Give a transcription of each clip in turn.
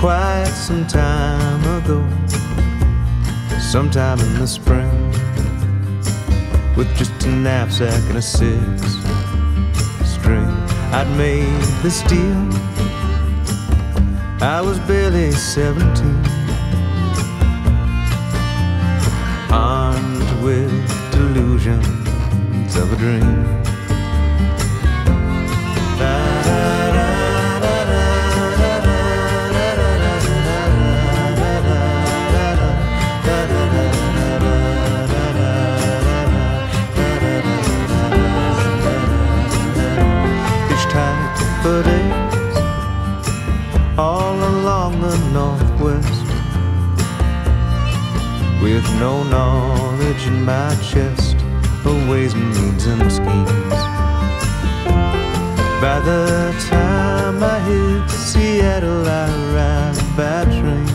Quite some time ago, sometime in the spring, with just a knapsack and a six string. I'd made this deal. I was barely 17, armed with delusions of a dream. All along the northwest with no knowledge in my chest of ways and means and schemes. By the time I hit Seattle, I arrived by train.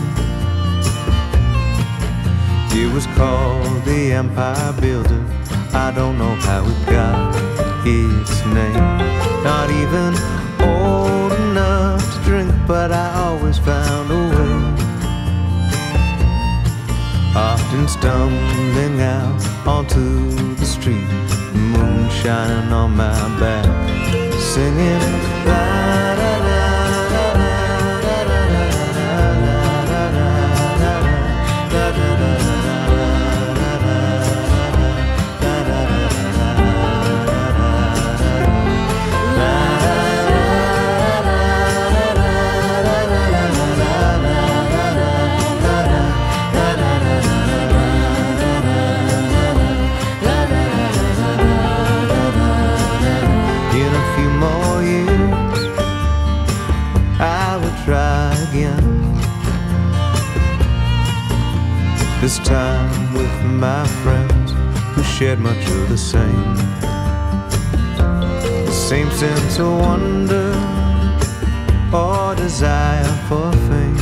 It was called the Empire Builder. I don't know how it got its name. Not even old enough to drink, but I always found a way. Often stumbling out onto the street, moon shining on my back, singing. This time with my friends who shared much of the same. The same sense of wonder or desire for fame.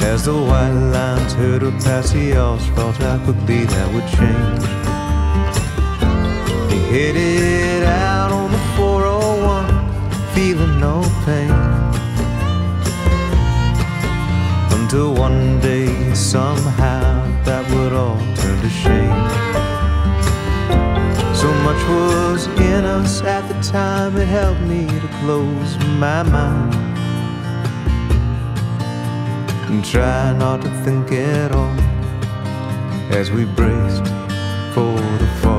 As the white lines hurtled past the asphalt, how quickly that would change. He headed out somehow, that would all turn to shame. So much was in us at the time, it helped me to close my mind. And try not to think at all as we braced for the fall.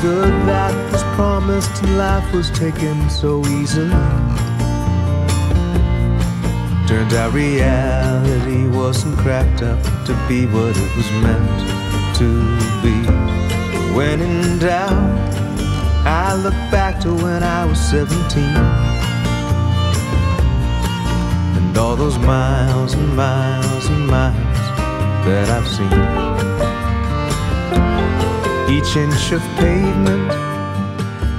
Good that was promised in life was taken so easily. Turns out reality wasn't cracked up to be what it was meant to be. When in doubt, I look back to when I was 17. And all those miles and miles and miles that I've seen. Each inch of pavement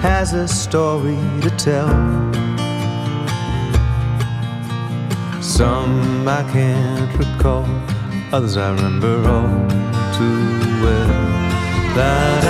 has a story to tell. Some I can't recall, others I remember all too well. Da,